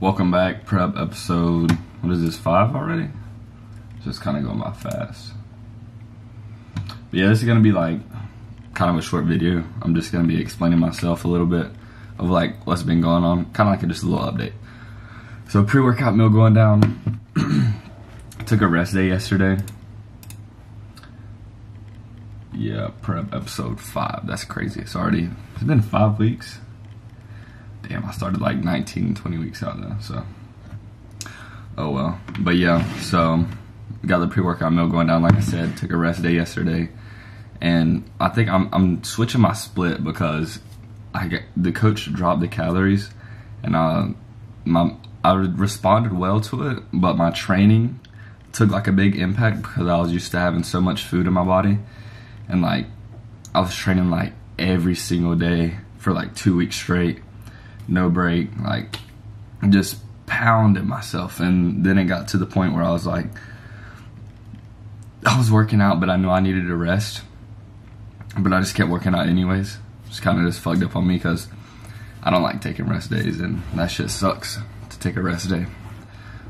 Welcome back, prep episode. What is this, five already? Just kind of going by fast. But yeah, this is gonna be like kind of a short video. I'm just gonna be explaining myself a little bit of like what's been going on, kind of like a, just a little update. So pre-workout meal going down. Took a rest day yesterday. Yeah, prep episode five. That's crazy. It's already it's been five weeks. Damn, I started like 19, 20 weeks out though. So, oh well. But yeah, so got the pre-workout meal going down. Like I said, took a rest day yesterday, and I think I'm I'm switching my split because I get the coach dropped the calories, and uh, my I responded well to it, but my training took like a big impact because I was used to having so much food in my body and like I was training like every single day for like two weeks straight, no break, like just pounding myself. And then it got to the point where I was like, I was working out, but I knew I needed a rest. But I just kept working out anyways. Just kind of just fucked up on me because I don't like taking rest days, and that shit sucks to take a rest day.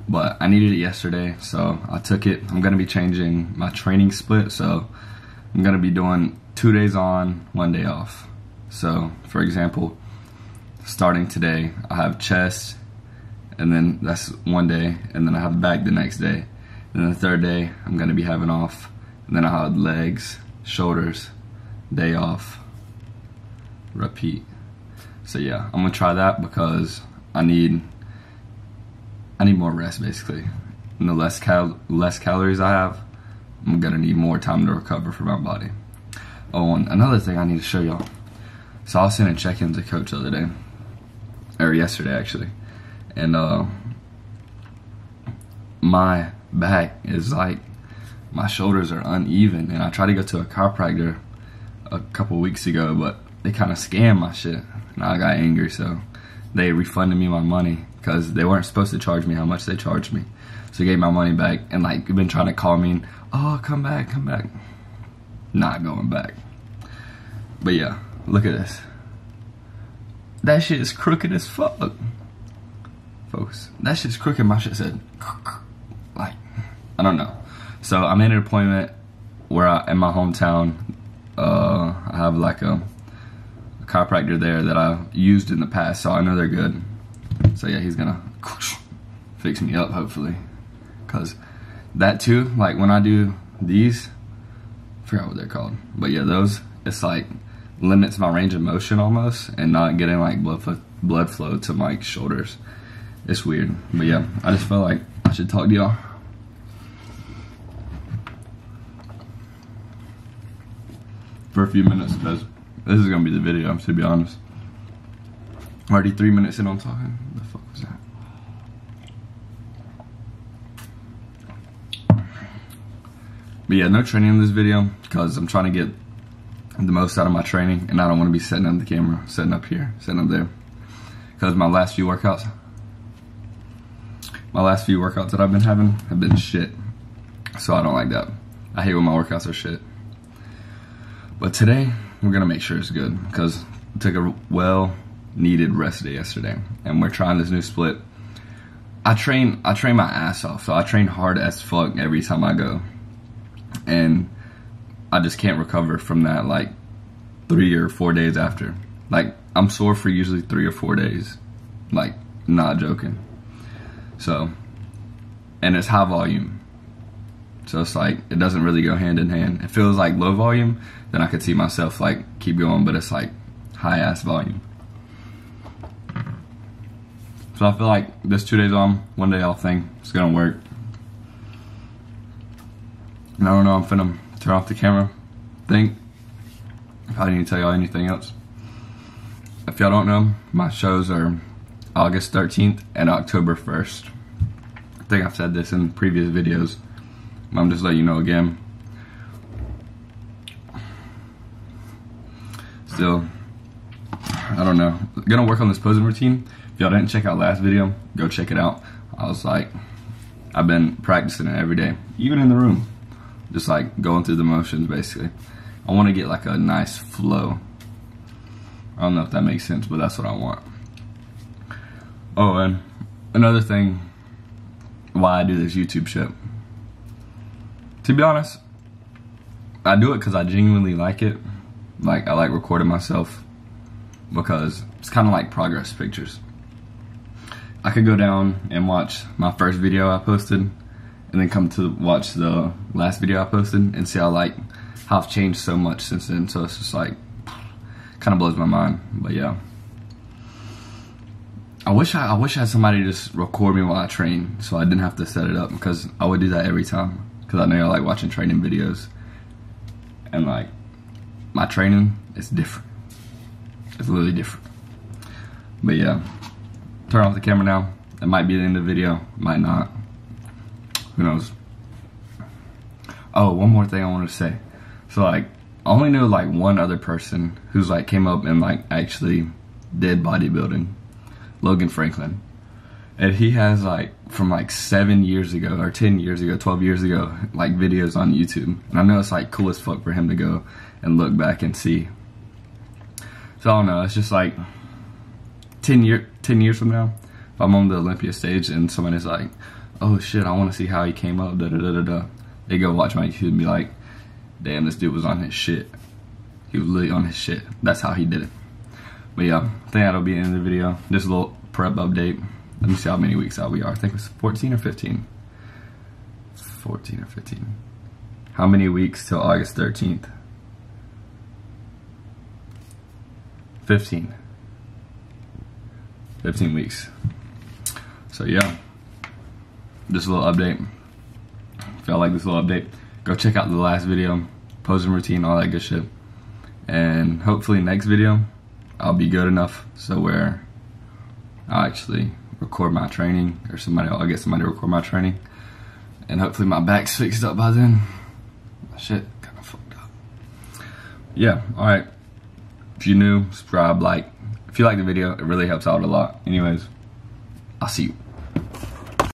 But I needed it yesterday, so I took it. I'm gonna be changing my training split, so I'm gonna be doing two days on, one day off. So, for example, starting today, I have chest, and then that's one day, and then I have back the next day. And then the third day, I'm gonna be having off, and then I have legs, shoulders, day off, repeat. So yeah, I'm gonna try that because I need I need more rest basically. And the less cal less calories I have, I'm gonna need more time to recover for my body. Oh, and another thing I need to show y'all. So I was sending check-ins to coach the other day, or yesterday actually, and uh, my back is like my shoulders are uneven, and I tried to go to a chiropractor a couple weeks ago, but they kind of scammed my shit, and I got angry, so they refunded me my money because they weren't supposed to charge me how much they charged me. So they gave my money back, and like been trying to call me and, oh, come back, come back. Not going back. But yeah, look at this. That shit is crooked as fuck. Folks, that shit's crooked. My shit said, like, I don't know. So I made an appointment where I, in my hometown, uh, I have like a, a chiropractor there that I've used in the past, so I know they're good. So yeah, he's gonna fix me up hopefully, cause that too, like when I do these, I forgot what they're called, but yeah, those, it's like limits my range of motion almost and not getting like blood flow, blood flow to my shoulders. It's weird, but yeah, I just felt like I should talk to y'all. For a few minutes, because this is gonna be the video, to be honest. Already three minutes in on talking. The fuck was that? But yeah, no training in this video because I'm trying to get the most out of my training and I don't want to be setting up the camera, setting up here, setting up there. Because my last few workouts, my last few workouts that I've been having have been shit. So I don't like that. I hate when my workouts are shit. But today, we're going to make sure it's good because I took a well needed rest day yesterday and we're trying this new split. I train I train my ass off. So I train hard as fuck every time I go and I just can't recover from that like three or four days after. Like I'm sore for usually three or four days, like not joking. So, and it's high volume. So it's like it doesn't really go hand in hand. It feels like low volume, then I could see myself like keep going, but it's like high ass volume. So I feel like this two days on, one day off thing is gonna work. And I don't know, I'm finna turn off the camera. Think. If I didn't tell y'all anything else. If y'all don't know, my shows are August 13th and October 1st. I think I've said this in previous videos. I'm just letting you know again. Still, I don't know. Gonna work on this posing routine. If y'all didn't check out last video, go check it out. I was like, I've been practicing it every day, even in the room just like going through the motions basically. I want to get like a nice flow. I don't know if that makes sense, but that's what I want. Oh, and another thing why I do this YouTube shit. To be honest, I do it because I genuinely like it. Like, I like recording myself because it's kind of like progress pictures. I could go down and watch my first video I posted and then come to watch the last video I posted and see how like how I've changed so much since then. So it's just like kind of blows my mind. But yeah. I wish I, I wish I had somebody just record me while I train so I didn't have to set it up because I would do that every time because I know I like watching training videos and like my training is different. It's literally different. But yeah, turn off the camera now. It might be the end of the video, might not. Who knows? Oh, one more thing I wanted to say. So like, I only know like one other person who's like came up and like actually did bodybuilding, Logan Franklin. And he has like from like seven years ago or ten years ago, twelve years ago, like videos on YouTube. And I know it's like cool as fuck for him to go and look back and see. So I don't know, it's just like 10, year, 10 years from now, if I'm on the Olympia stage and somebody's like, oh shit, I want to see how he came up, da da da da da. They go watch my YouTube and be like, damn, this dude was on his shit. He was literally on his shit. That's how he did it. But yeah, I think that'll be the end of the video. Just a little prep update. Let me see how many weeks out we are. I think it's 14 or 15. 14 or 15. How many weeks till August 13th? 15. 15 weeks. So yeah, just a little update. Felt like this little update. Go check out the last video, posing routine, all that good shit. And hopefully next video, I'll be good enough so where I'll actually record my training or somebody, I'll get somebody to record my training. And hopefully my back's fixed up by then. Shit kind of fucked up. Yeah, alright. If you're new, subscribe, like, if you like the video, it really helps out a lot. Anyways, I'll see you.